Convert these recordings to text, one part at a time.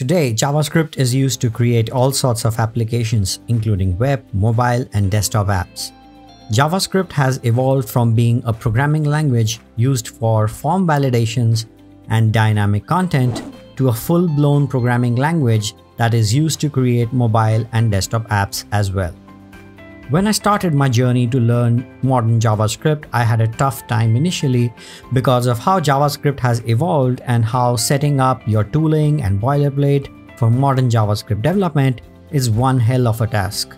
Today, JavaScript is used to create all sorts of applications, including web, mobile, and desktop apps. JavaScript has evolved from being a programming language used for form validations and dynamic content to a full-blown programming language that is used to create mobile and desktop apps as well. When I started my journey to learn modern JavaScript, I had a tough time initially because of how JavaScript has evolved and how setting up your tooling and boilerplate for modern JavaScript development is one hell of a task.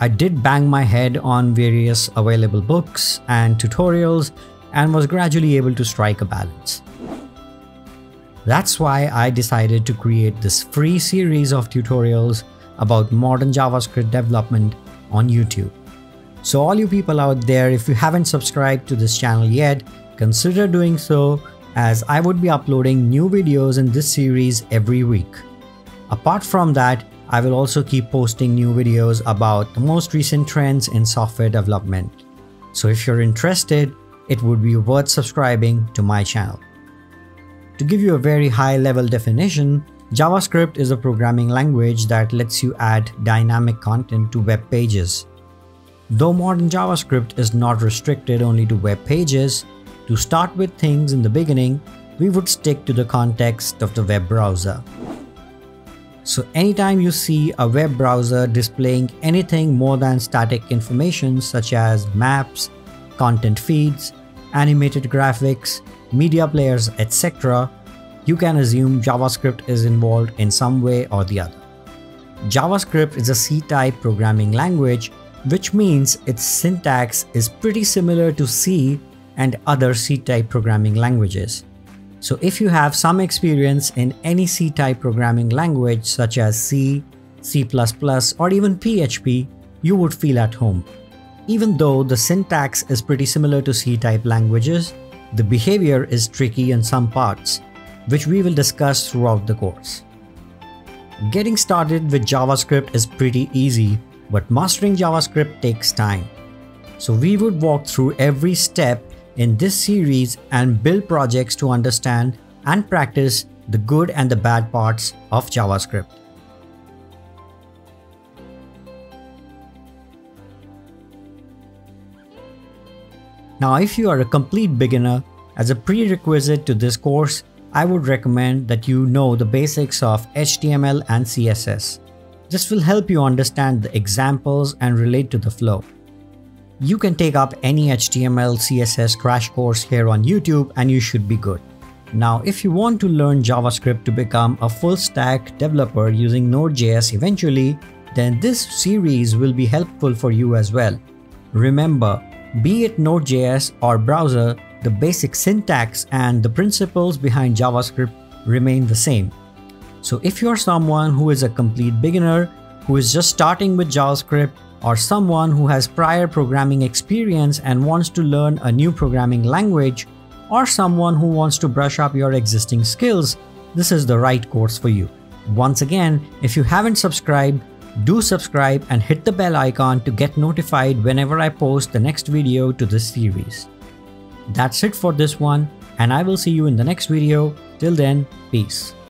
I did bang my head on various available books and tutorials and was gradually able to strike a balance. That's why I decided to create this free series of tutorials about modern JavaScript development on YouTube. So all you people out there, if you haven't subscribed to this channel yet, consider doing so as I would be uploading new videos in this series every week. Apart from that, I will also keep posting new videos about the most recent trends in software development. So if you're interested, it would be worth subscribing to my channel. To give you a very high level definition, JavaScript is a programming language that lets you add dynamic content to web pages. Though modern JavaScript is not restricted only to web pages, to start with things in the beginning, we would stick to the context of the web browser. So anytime you see a web browser displaying anything more than static information such as maps, content feeds, animated graphics, media players, etc., you can assume JavaScript is involved in some way or the other. JavaScript is a C-type programming language, which means its syntax is pretty similar to C and other C-type programming languages. So if you have some experience in any C-type programming language such as C, C++ or even PHP, you would feel at home. Even though the syntax is pretty similar to C-type languages, the behavior is tricky in some parts which we will discuss throughout the course. Getting started with JavaScript is pretty easy, but mastering JavaScript takes time. So we would walk through every step in this series and build projects to understand and practice the good and the bad parts of JavaScript. Now if you are a complete beginner, as a prerequisite to this course, I would recommend that you know the basics of HTML and CSS. This will help you understand the examples and relate to the flow. You can take up any HTML CSS crash course here on YouTube and you should be good. Now, if you want to learn JavaScript to become a full stack developer using Node.js eventually, then this series will be helpful for you as well. Remember, be it Node.js or browser, the basic syntax and the principles behind JavaScript remain the same. So if you're someone who is a complete beginner, who is just starting with JavaScript, or someone who has prior programming experience and wants to learn a new programming language, or someone who wants to brush up your existing skills, this is the right course for you. Once again, if you haven't subscribed, do subscribe and hit the bell icon to get notified whenever I post the next video to this series. That's it for this one and I will see you in the next video. Till then, peace.